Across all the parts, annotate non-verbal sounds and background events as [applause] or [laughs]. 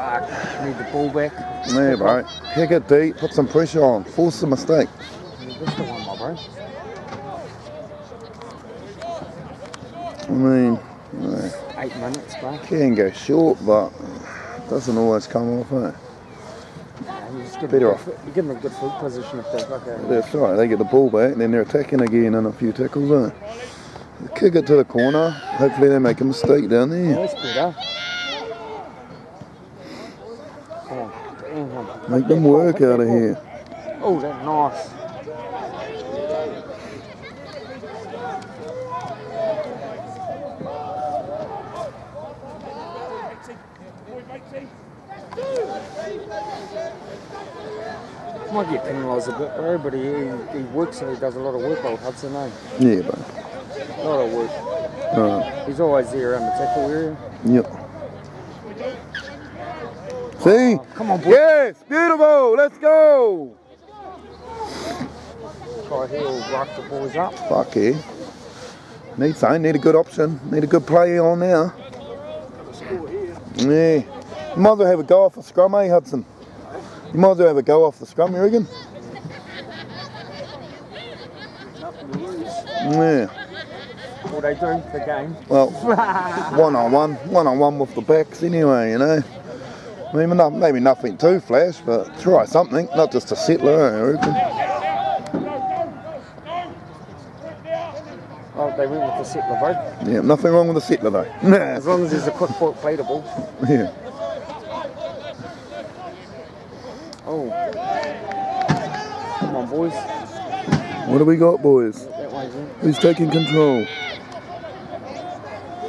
Fuck. Need the ball back. Yeah, bro. Kick it deep, put some pressure on, force the mistake. That's the one, my bro. I mean, yeah, Eight minutes, bro. can go short, but doesn't always come off, eh? Yeah, you just give Better off. You give them a good foot position if they're a. That's right, they get the ball back, then they're attacking again in a few tackles, eh? Kick it to the corner, hopefully they make a mistake down there. That's better. Make them work out of here. Oh, that's nice. Might get penalised a bit, bro, but he, he works and he does a lot of work, old Hudson, eh? Yeah, bro. A lot of work. Right. He's always there around the tackle area. Yep. See? Come on, boy. Yes, beautiful. Let's go. Try he'll rock the boys up. Fuck yeah. Need something. Need a good option. Need a good play on now. Yeah. You might as well have a go off the scrum, eh, Hudson? You might as well have a go off the scrum, you reckon? Yeah. What they do, the game. Well, one on one, one on one with the backs anyway, you know. I mean, no- maybe nothing too flash, but try something, not just a settler, I reckon. Oh, they went with the settler vote. Yeah, nothing wrong with the settler though. [laughs] Nah. As long as there's a quick the ball. Yeah. Oh. Come on, boys. What do we got, boys? Who's taking control?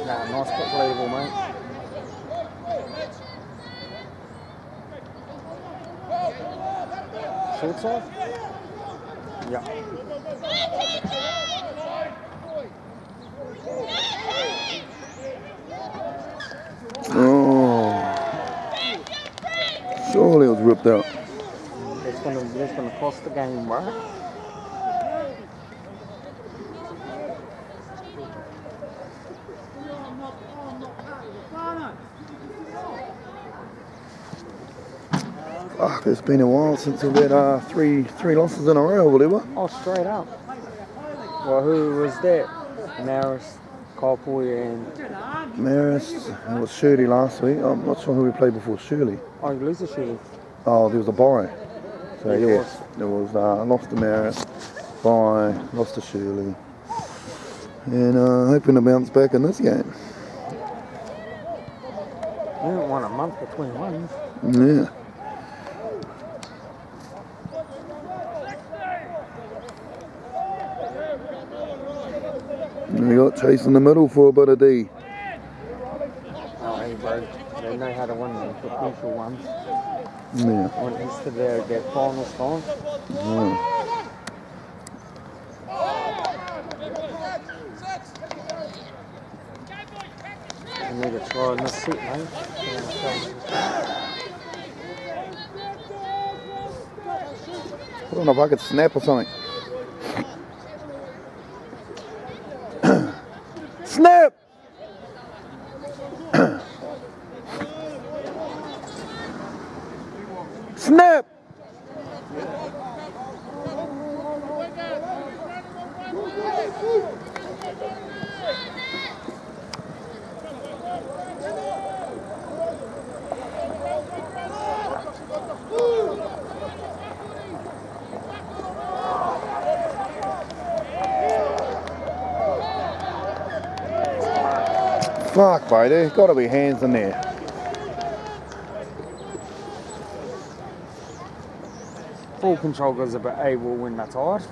Nah, nice quick ball, mate. Short side? Yeah. Oh. Surely it was ripped out. That's gonna that's gonna cost the game, right? Fuck, it's been a while since we've had uh, three three losses in a row or whatever. Oh, straight up. Well, who was that? Marist, Kaiapoi, and Marist, it was Shirley last week. I'm not sure who we played before Shirley. oh, you lose the shooting. Oh, there was a bye. So Yeah, there yes, there was uh, lost to Marist, bye, lost to Shirley. And uh, hoping to bounce back in this game. We haven't won a month between ones. Yeah. We got Chase in the middle for a bit of D. Oh, hey, bro. They know how to win the crucial ones. Yeah. When it's to their, their final. They need to try and this set, mate. I don't know if I could snap or something. Snap! [coughs] snap! Fuck, bro, there's got to be hands in there. Ball control goes a bit able when they're tired.